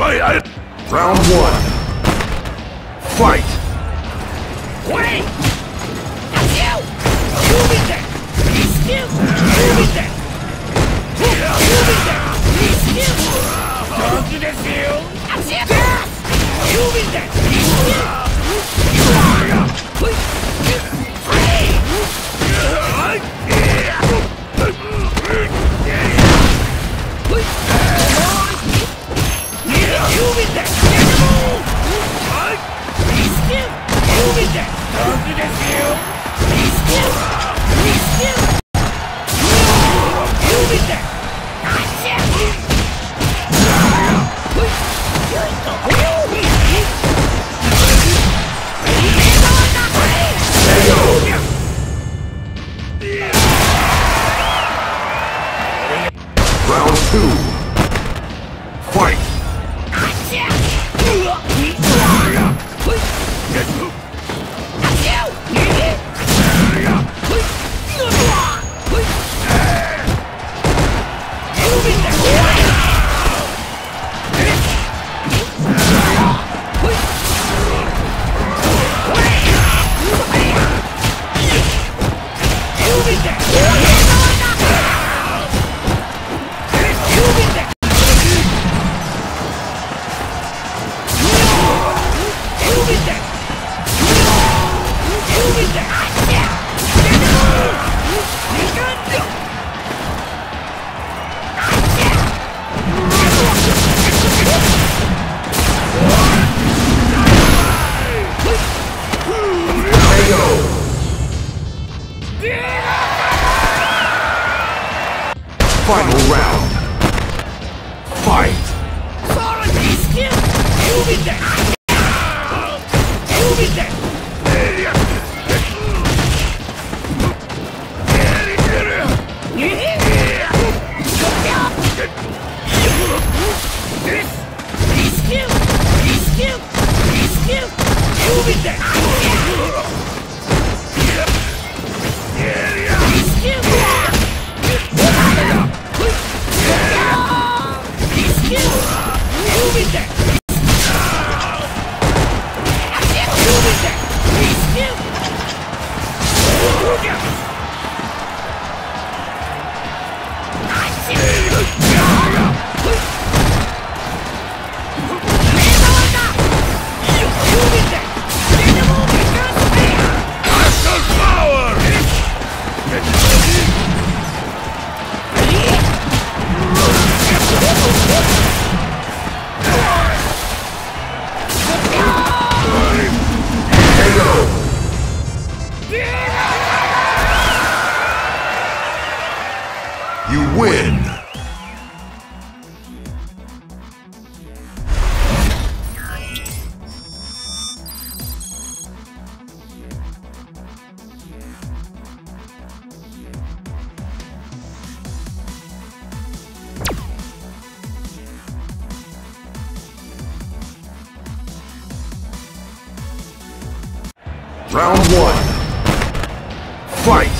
My Round one. Fight! Wait! Fight! Final round. Fight! Sorry, Round one. Fight!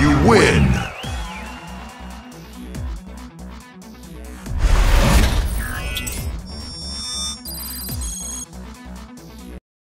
You win!